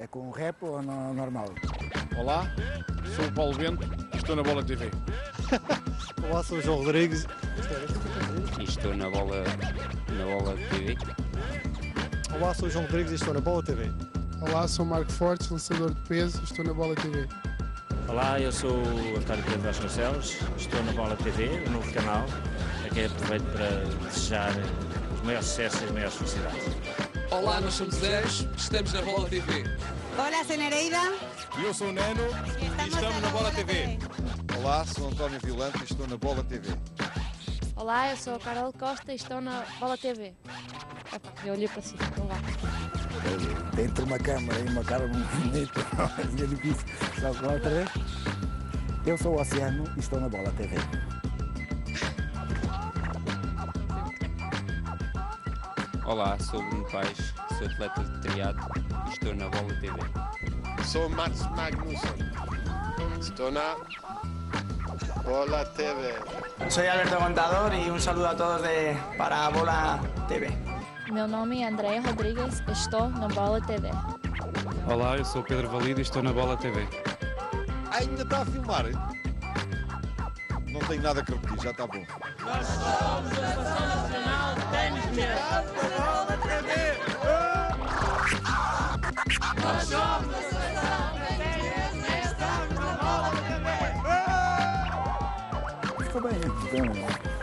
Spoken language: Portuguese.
É com rap ou no, normal? Olá, sou o Paulo Bento e estou na Bola TV. Olá, sou o João Rodrigues. e estou na bola, na bola TV. Olá, sou o João Rodrigues e estou na Bola TV. Olá, sou Marco Fortes, lançador de peso, estou na Bola TV. Olá, eu sou o António Pedro Vasconcelos, estou na Bola TV, o novo canal, a quem aproveito para desejar os maiores sucessos e as maiores felicidades. Olá, nós somos 10, estamos na Bola TV. Hola, soy Nereida. Eu sou o Neno e estamos na Bola TV. Olá, sou António Vilante e estou na Bola TV. Olá, eu sou a Carol Costa e estou na Bola TV. Opa, eu olhei para si, então vá. Entre uma câmara e uma cara muito bonita, é difícil. Sabe qual é outra vez? Eu sou o Oceano e estou na Bola TV. Olá, sou o Bruno Paes, sou atleta de triado e estou na Bola TV. Sou Mats Magnusson, estou na Bola TV. Soy Alberto Contador y un saludo a todos de para Bola TV. Meu nome é Andréia Rodrigues, estou na Bola TV. Olá, eu sou o Pedro Valido e estou na Bola TV. Ainda está a filmar? Não tenho nada que repetir, já está bom. Nós somos a Nacional de Bola TV! Ficou bem, então.